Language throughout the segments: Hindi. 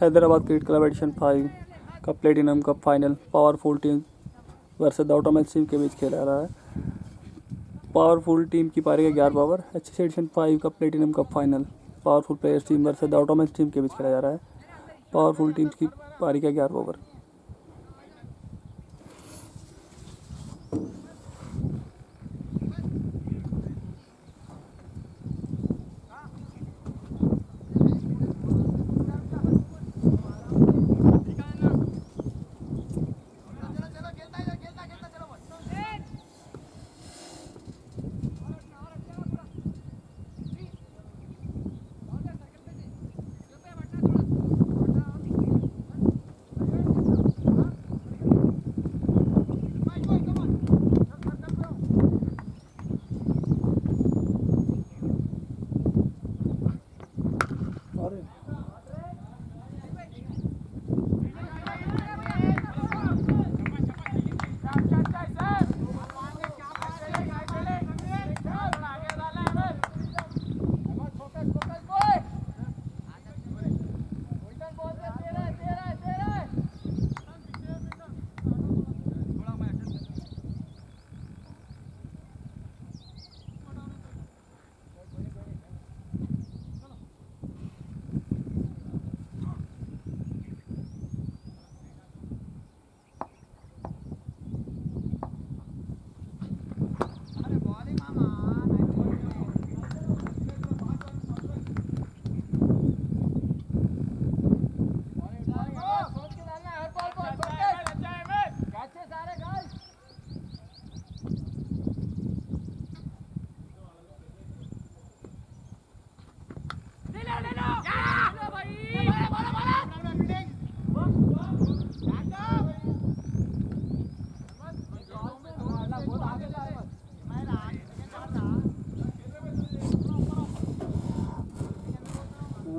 Hyderabad cricket club edition five का platinum cup final powerful team versus the automatch team के बीच खेला रहा है। पावरफुल टीम की पारी का ग्यारह ओवर एच एडिशन फाइव का platinum cup final powerful players team versus the automatch team के बीच खेला जा रहा है। पावरफुल टीम की पारी का ग्यारह over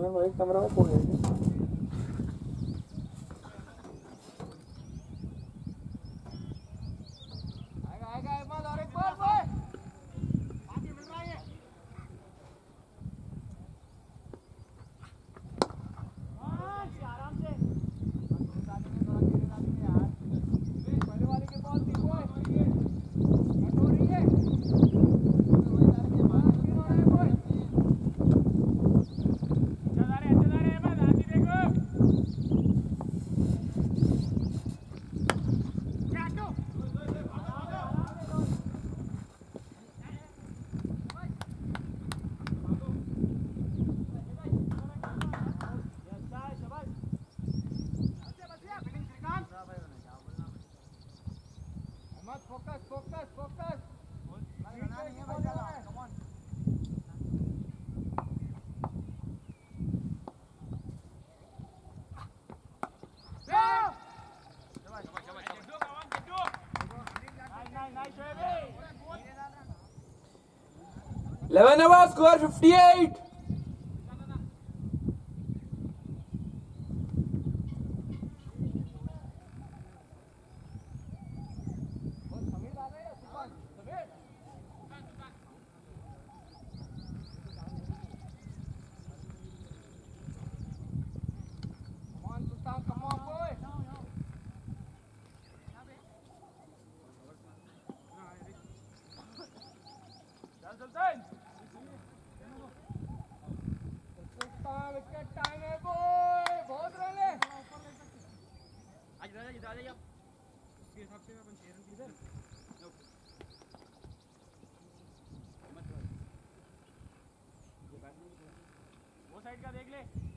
mesmo aí a câmera vai correr. Viu? 11 hours square 58 देख ले।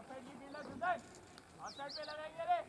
सुल्तान ऑफ़ साइड की फ़ील्ड है सुल्तान ऑफ़ साइड पे लगाएँगे रे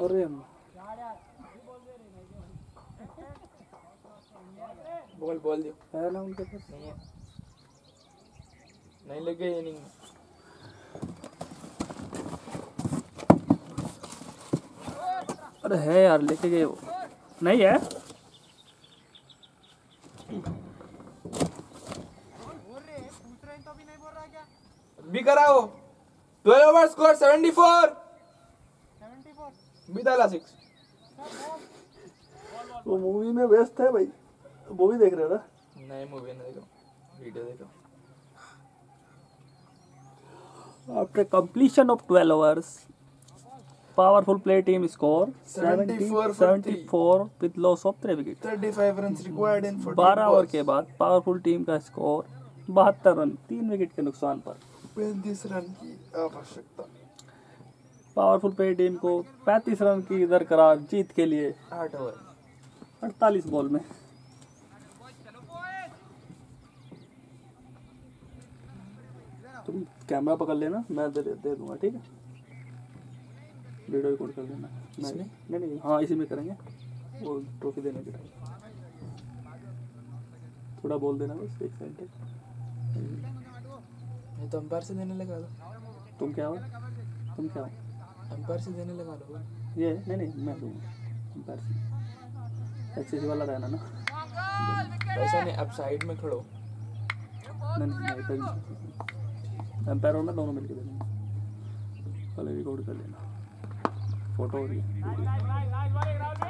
अरे बॉल बॉल दियो है ना उनके पास नहीं है नहीं लग गई इनिंग में अरे है यार लेके गए वो। नहीं है? भी कराओ। 12 ओवर स्कोर 74 सिक्स वो मूवी में व्यस्त है भाई। मूवी देख रहे हो ना? नए मूवी ने देखो। वीडियो देखो। After completion of 12 overs, powerful play team score 74 for 74 with loss of 3 wickets. 35 runs required in 40 12 over के बाद पावरफुल टीम का स्कोर बहत्तर रन तीन विकेट के नुकसान पर। 35 रन की आवश्यकता। पावरफुल प्ले टीम को 35 रन की दरकरार जीत के लिए 8 ओवर। 48 बॉल में। तुम कैमरा पकड़ लेना मैं दे, दे दूँगा ठीक है? वीडियो रिकॉर्ड कर लेना मैं नहीं नहीं हाँ इसी में करेंगे। वो ट्रॉफी देने के थोड़ा बोल देना बस एक ये तो अंपायर से देने लगा तुम क्या हो? तुम क्या हो? अंपायर से देने लगा लो ये नहीं नहीं मैं दूँगा अंपायर से एक्सेस वाला रहना ना ऐसा नहीं अब साइड में खड़ो नहीं नहीं नहीं अंपायर और मैं दोनों मिलकर दे देंगे पहले रिकॉर्ड कर लेना फ़ोटो हो रही है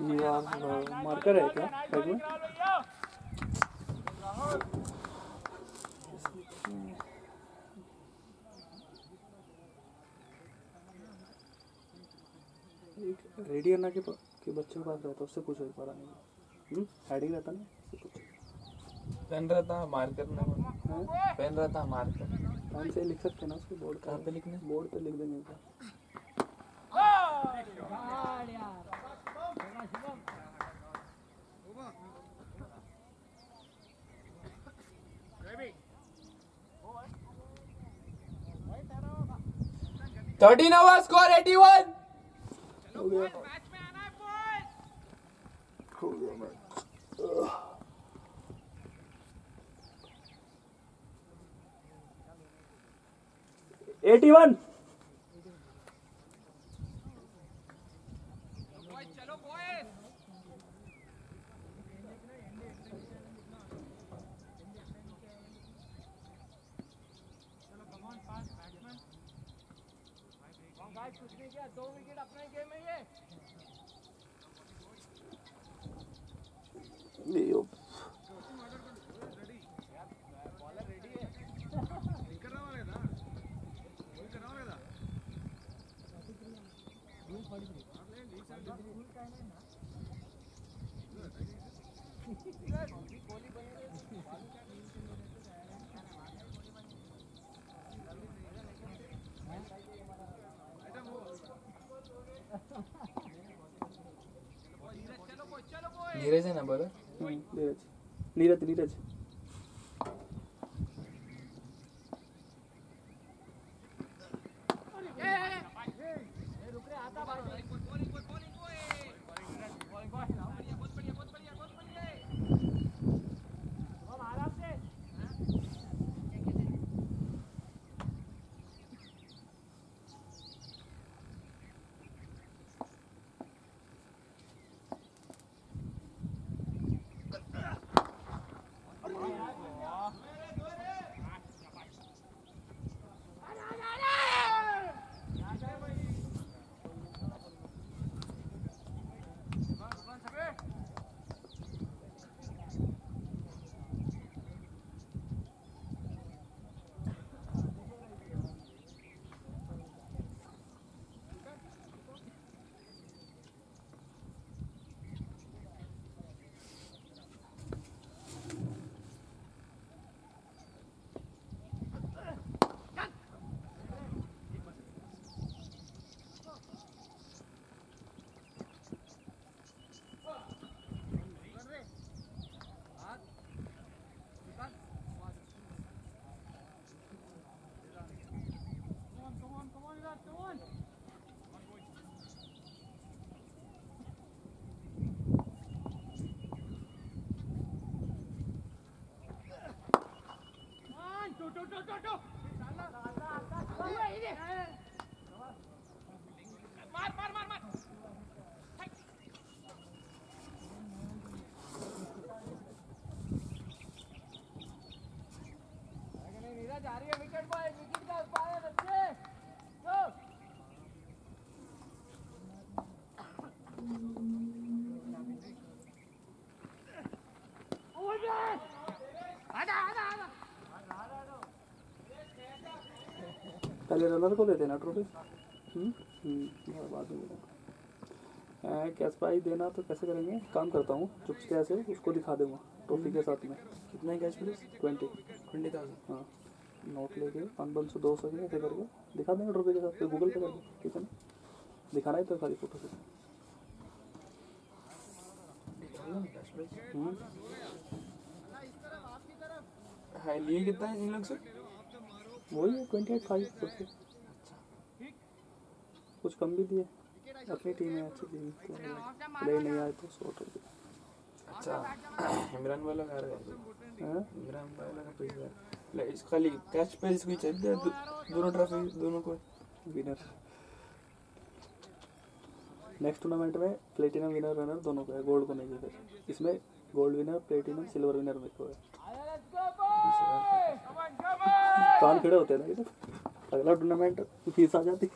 ये मार्कर है क्या बैग में एक रेडियना के के बच्चे के पास रहता है। उससे पूछो एक बार आने हेडिंग रहता ना उससे पूछो पेन रहता है। मार करना हाँ। पेन रहता है। मार कर टाइम से लिख सकते हैं ना उसके बोर्ड कहाँ पे लिखना? बोर्ड पे लिख देंगे क्या thirteen over score eighty one eighty one boys चलो बॉयज़ चलो come on fast batsman guys कुछ नहीं किया दो विकेट अपना गेम है ये चलो बॉयज़ चलो बॉयज़ नीरज है ना बोला नीरज नीरज नीरज रुक रहे आता भाई bowling bowling bowling bowling bowling बढ़िया बहुत बढ़िया बहुत बढ़िया बहुत बढ़िया अब आराम से मार मार मार मार नीरज रही है विकेट बॉय विकेट का पाए बच्चे। गो आजा आजा आजा पहले रनर को देते ना ट्रॉफी हम्म हम्म, बाद में देना। कैश प्राइज देना तो कैसे करेंगे? काम करता हूँ चुपके से उसको दिखा दूँगा ट्रॉफी के साथ में। कितना है cash please twenty twenty thousand हाँ। नोट लेके पाँच सौ दो सौ के ऐसे करके। दिखा देंगे ट्रॉफी के साथ गूगल पे कर दो ठीक है ना। दिखाना ही तो खाली फ़ोटो से। हम्म, हाँ लिए कितना है इन लोग से? वही है ट्वेंटी एट फाइव सबसे कुछ कम भी दिए। अपनी टीम है अच्छी टीम तो प्ले नहीं आए तो सौ रुपये अच्छा। इमरान वाला खा रहे हैं। हाँ? इमरान वाला का ले इस खाली कैश प्राइस कोई चाहिए दोनों ट्रॉफी दोनों को विनर नेक्स्ट टूर्नामेंट में प्लेटिनम विनर रनर दोनों को है गोल्ड को नहीं है इसमें gold winner platinum silver winner में को है। कान खड़े होते हैं ना तो अगला टूर्नामेंट फ़ीस आ जाती।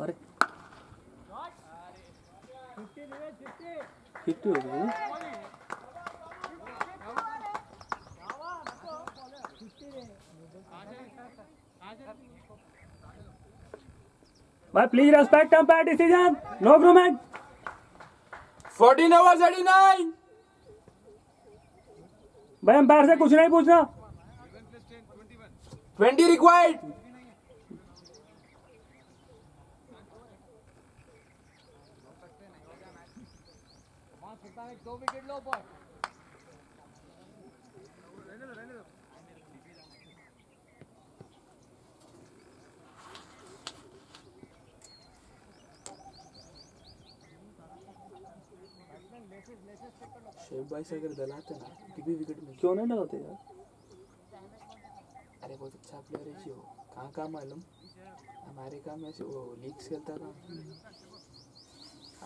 अरे। फिफ्टी हो गई। भाई please respect umpire decision no argument fourteen over eighty nine भाई अंपायर से कुछ नहीं पूछना ट्वेंटी रिक्वायर्ड दो विकेट लो बॉय शेब भाई से अगर दलाते ना कि भी विकेट मिल क्यों नहीं डलाते यार? अरे बहुत अच्छा प्लेयर है जी वो कहाँ कहाँ मालूम? अमेरिका में वो लीग्स खेलता था।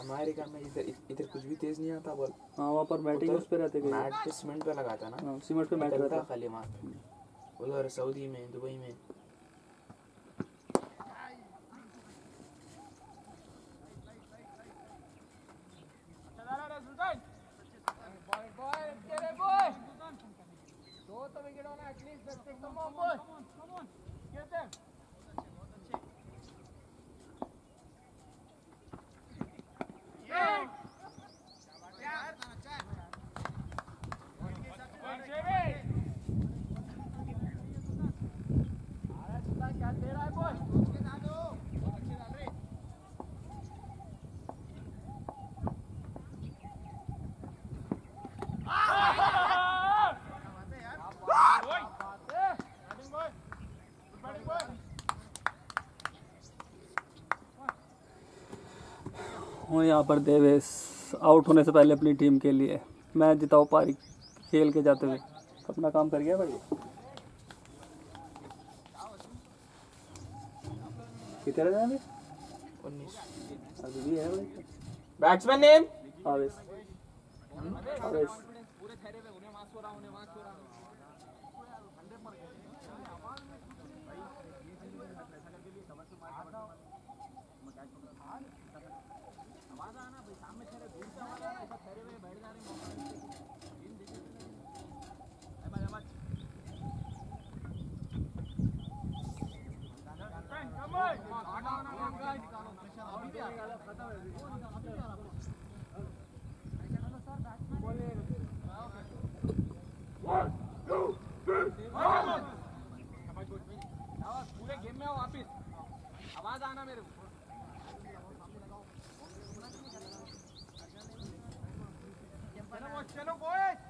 अमेरिका में इधर इधर कुछ भी तेज नहीं आता बॉल हाँ वहाँ पर बैटिंग उस पे रहते मैट पे सीमेंट पे लगाता ना। हाँ सीमेंट पे बैट रहता खाली पे। उधर सऊदी में दुबई में अच्छा झाला रे सुलतान बॉय बॉय के रे बॉय दो तो विकेट होना at least come on boy come on get them क्या दे रहा है बॉय हूँ यहाँ पर देवेश आउट होने से पहले अपनी टीम के लिए। मैं जिताओ पारी खेल के जाते हुए। अपना काम कर गया भाई? कितने रन है उन्नीस। अभी भी है भाई। बैट्समैन नेम आवेश। आवेश पूरे गेम में आओ वापिस आवाज़ आना मेरे को चलो चलो बॉयज़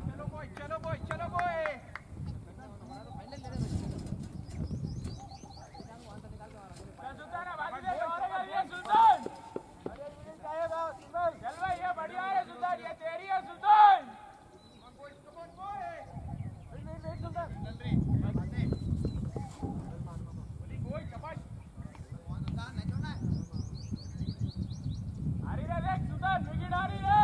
चलो बॉय चलो बॉय चलो बॉय सुल्तान बाजी दे और ये सुल्तान चल भाई ये बढ़िया है सुल्तान ये तेरी है सुल्तान आ रही रे देख सुल्तान विकेट आ रही है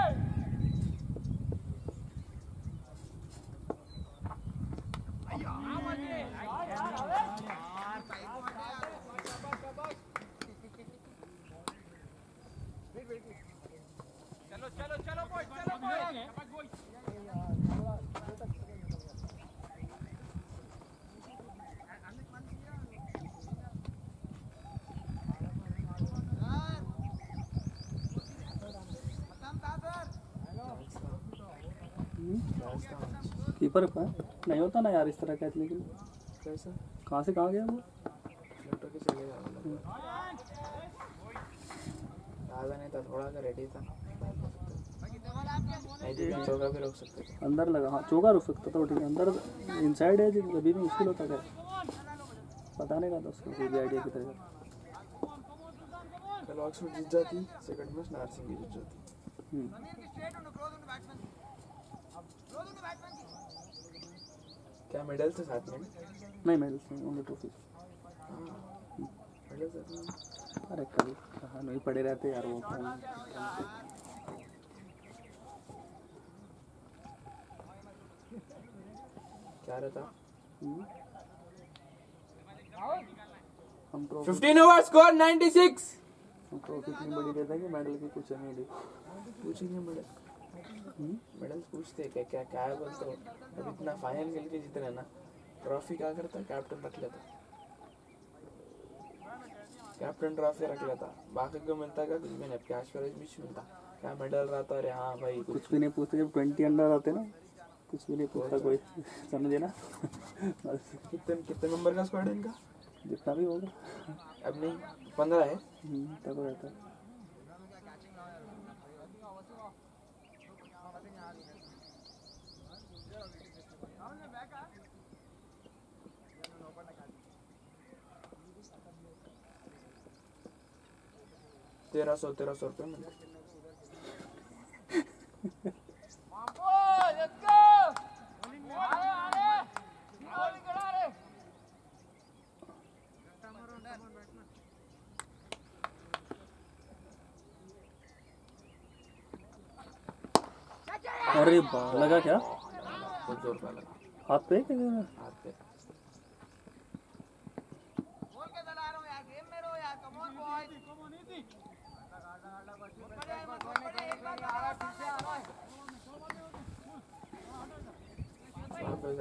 चलो चलो चलो बॉय चलो बॉय कीपर का नहीं होता ना यार इस तरह कैच लेकिन कैसा? कहाँ से कहाँ गया वो? ज़्यादा नहीं था थोड़ा सा रेडी था। नहीं भी चौका भी रोक सकते थे। अंदर लगा हाँ चौका रुक सकता था वो ठीक है अंदर इनसाइड है जी अभी भी मुश्किल होता है पता नहीं था उसको कोई भी आइडिया की तरह। कल ऑक्सफोर्ड जीत जाती सेकंड मैच जीत जाती। क्या मेडल थे साथ में? नहीं मेडल्स नहीं ओनली ट्रॉफी हाँ अरे कभी कहाँ नहीं पड़े रहते यार वो क्या रहता हम्म। हम ट्रॉफी 15 ओवर स्कोर 96 हम ट्रॉफी इतनी बड़ी देते हैं कि मेडल की कुछ नहीं दी। पूछेंगे मेडल हम्म। मेडल पूछते हैं क्या क्या क्या है बोलते हो? अब इतना फाइनल खेल के जीत रहे ना। ट्रॉफी क्या करता कैप्टन रख लेता कैप्टन ट्रॉफी रख लेता बाकी को मिलता क्या? कुछ भी नहीं। कैश प्राइज भी मिलता क्या मेडल रहता अरे हाँ भाई कुछ कुछ भी नहीं पूछते। जब ट्वेंटी अंडर आते ना कुछ भी नहीं पूछता कोई समझे ना? कितने कितने नंबर का स्क्वाड है इनका? जितना भी होगा। अब नहीं पंद्रह है। हम्म, तब रहता है। तेरह सौ तेरह सौ रुपये रे. अरे लगा क्या? बहुत ज़ोर लगा। हाथ पे? क्या हाथ पे बोल के दला रहा हूँ यार गेम में रहो यार come on boy come on easy एक बार आ रहा है पीछे आ रहा है वहाँ पे उस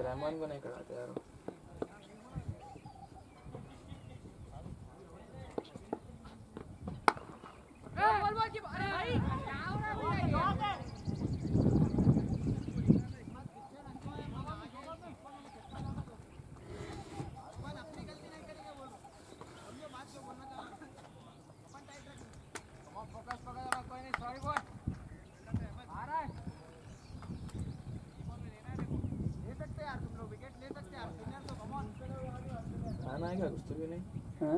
रहमान को नहीं कराते यार। बोल बोल की अरे भाई क्या हो रहा है फोकस पकड़ कोई नहीं सॉरी बॉय आ रहा है ले सकते हैं यार तुम लोग विकेट ले सकते हैं यार सीनियर तो कम ऑन खाना आएगा कुछ तो भी नहीं है?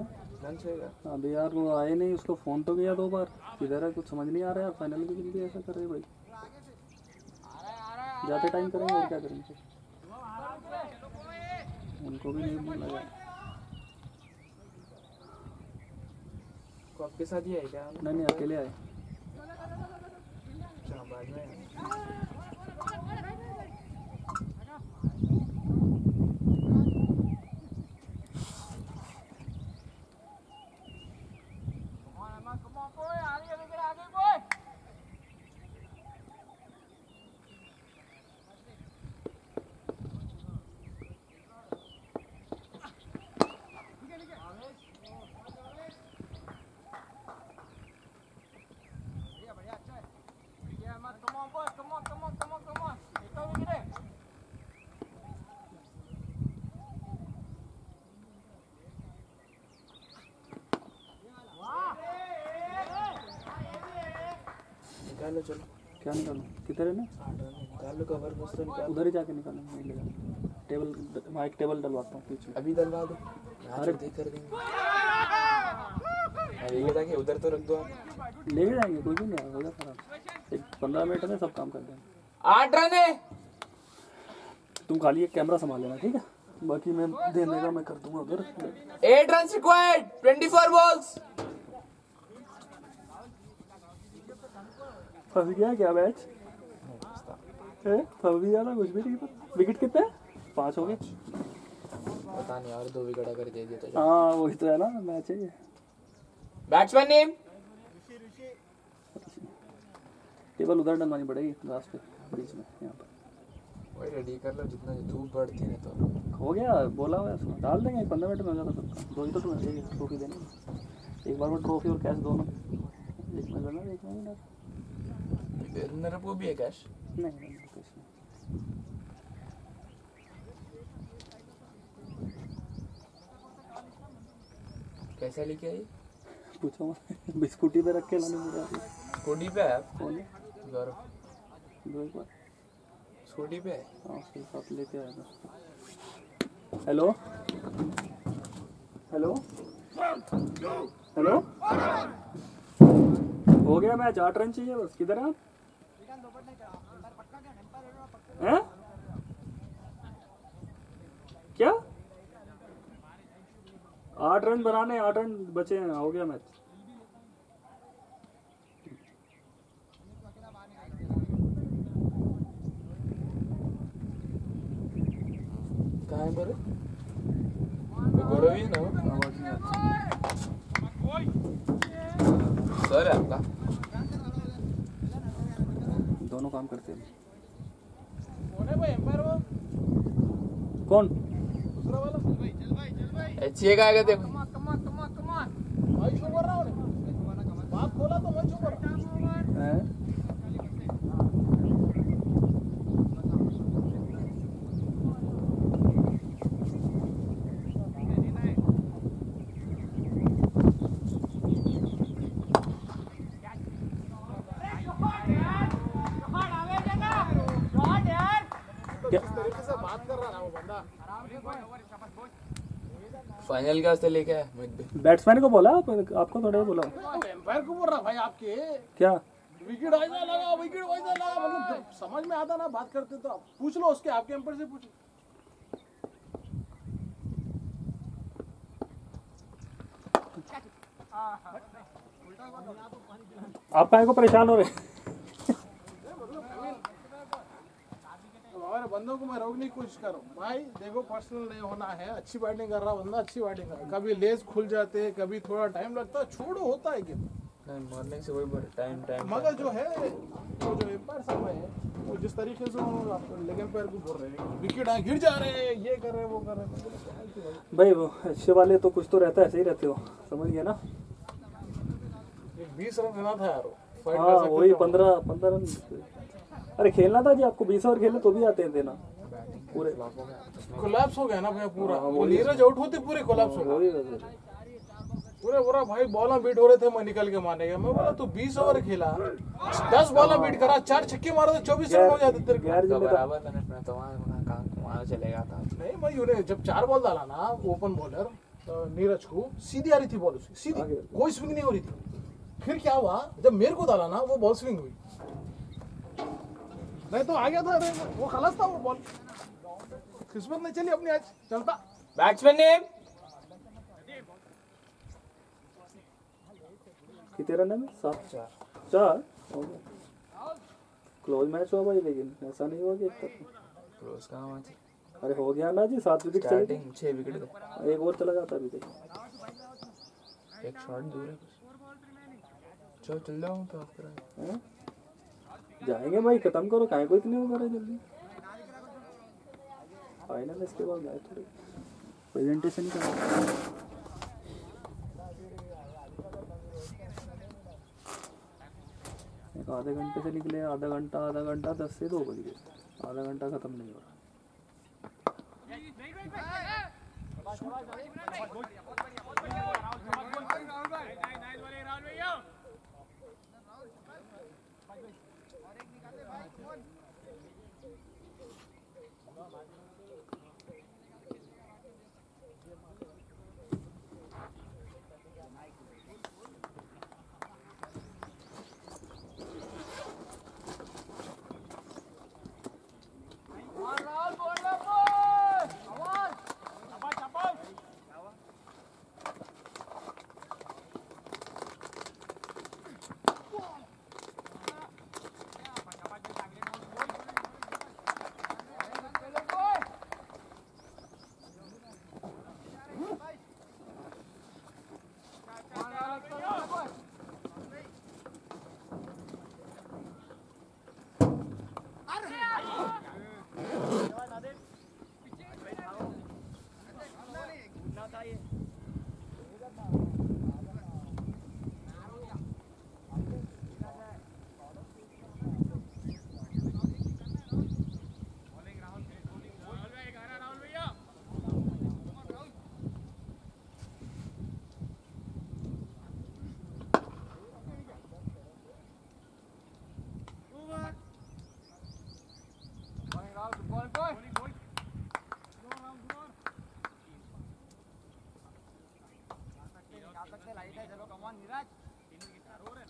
अभी यार वो आए नहीं उसको फ़ोन तो किया दो बार। किधर है कुछ समझ नहीं आ रहा यार फाइनल के भी ऐसा कर रहे भाई है है जाते टाइम करेंगे और क्या करेंगे? उनको भी नहीं यार। को आपके साथ ही है क्या? नहीं नहीं अकेले आए अच्छा बाद में Come on, Emma, come on, boy. आगे विकेट आगे boy. बढ़िया, बढ़िया, अच्छा है. बढ़िया, Emma, come on, boy. Come on, come on, come on, come on. एक और विकेट है. निकाल चलो। क्या निकालूं? किधर है ना? निकाल कवर बस तो निकाल उधर ही जाके निकालूं नहीं ले टेबल वहाँ एक टेबल डलवाता हूँ पीछे। अभी डलवा दो। यहाँ से देख कर देंगे। ये जाके उधर तो रख दो आप। ले जाएँगे कोई भी नहीं हो आराम से। एक पंद्रह मिनट में सब काम कर देंगे। आठ रन है। तुम खाली एक कैमरा संभाल लेना ठीक है? बाकी मैं देने का मैं कर दूँगा उधर। Eight run required twenty four balls फंस गया क्या मैच फंस भी जाना कुछ भी नहीं पता। विकेट कितने? पाँच हो गए। पता नहीं और दो विकेट अगर दे दिए तो हाँ वही तो है ना मैच है बैट्समैन नेम टेबल उधर डलवानी पड़ेगी लास्ट पे बीच में यहाँ पर। वही रेडी कर लो जितना धूप बढ़ती है तो। हो गया बोला हुआ है डाल देंगे पंद्रह मिनट में हो जाता सबका दो ही तो ट्रॉफी देने। एक बार में ट्रॉफी और कैश दोनों। एक में देना एक में देना। है कैसा लेके आई पूछो मत स्कूटी पे रख के लाने मुझे आती। स्कूटी पे है आप कौन है गौरव एक स्कूटी पे हाँ उसके साथ लेके आया था हेलो हेलो हेलो हो गया मैच आठ रन चाहिए बस किधर है आप हैं? क्या? आठ रन बनाने आठ रन बचे हैं हो गया मैच। कहाँ है बोले गौरव ही ना? आवाज़ नहीं आती। सर है आपका? दोनों काम करते हैं। कौन है वो एम्पायर वो कौन? दूसरा वाला? चल भाई चल भाई चल भाई। का आगे देखो come on come on come on भाई शो कर रहा हूँ? बाप खोला तो मैं शो कर रहा हूँ? क्या फाइनल के वास्ते लेके आया बैट्समैन को बोला आप, आपको थोड़ा ही बोला। एम्पायर को बोल रहा भाई आपके। क्या? विकेट ऐसा लगा विकेट वैसा लगा। मतलब समझ में आता ना बात करते तो पूछ लो उसके आपके एम्पायर से पूछ आप काहे को परेशान हो रहे? हमारे बंदों को मैं रोकने की कोशिश कर रहा हूँ। भाई देखो पर्सनल नहीं होना है। अच्छी बैटिंग कर रहा बंदा अच्छी बैटिंग कर रहा कभी लेस खुल जाते हैं कभी थोड़ा टाइम लगता है छोड़ो होता है गेम मॉर्निंग से वही टाइम टाइम मगर जो है वो जो एम्पायर साहब है वो जिस तरीके से वो लेग एम्पायर को बोल रहे हैं विकेट गिर जा रहे हैं ये कर रहे हैं वो कर रहे हैं। मैं है भाई भाई वो अच्छे वाले तो कुछ तो रहता है ऐसे ही रहते हो। समझ गए ना? एक बीस रन देना था यार हाँ वही पंद्रह पंद्रह रन। अरे खेलना था जी आपको बीस ओवर खेले तो भी आते हैं देना। पूरे। कोलैप्स हो गया ना भैया पूरा। हाँ, वो नीरज आउट होते पूरे कोलैप्स हो है। पूरे पूरा भाई बॉल बीट हो रहे थे मैं निकल के मारने गया। मैं बोला तू बीस ओवर खेला। दस बॉल बीट करा चार छक्के मारा तो चौबीस रन हो जाते तेरे को। तो बराबर तो वहाँ वहाँ चलेगा था। नहीं भाई उन्हें जब चार बॉल डाला ना ओपन बॉलर नीरज को सीधी आ रही थी बॉल उसकी सीधी। कोई स्विंग नहीं हो रही थी। फिर क्या हुआ जब मेरे को डाला ना वो बॉल स्विंग हुई। नहीं तो आ गया था अरे वो खलास था वो बॉल किस्मत नहीं चली अपनी आज। चलता। बैट्समैन नेम कितने रन है? सात चार। चार? क्लोज मैच हुआ भाई लेकिन ऐसा नहीं हुआ कि एक तक। क्लोज कहाँ थी? अरे हो गया ना जी सात विकेट चले स्टार्टिंग छः विकेट एक और चला जाता अभी तक एक शॉट दूर है चलो चल जाओ तो आप हैं? जाएँगे भाई, खत्म करो, काहे को इतने वो करे जल्दी? फाइनल इसके बाद मैच थोड़ी प्रेजेंटेशन का आधे घंटे से निकले, आधा घंटा आधा घंटा, दस से दो बज गए। आधा घंटा खत्म नहीं हो रहा।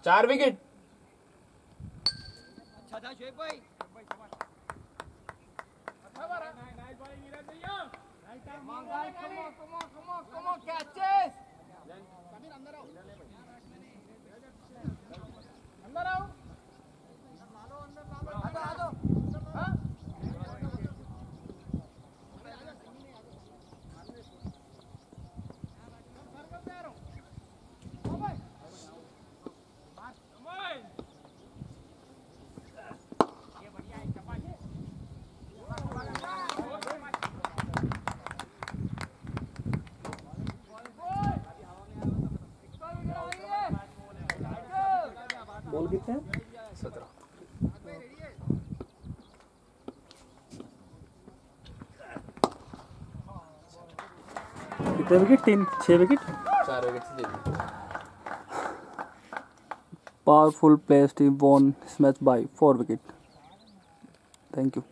चार विकेट अंदर आओ बॉल कितने हैं सत्रह कितने विकेट तीन छः विकेट चार विकेट से powerful players team won is by four wicket thank you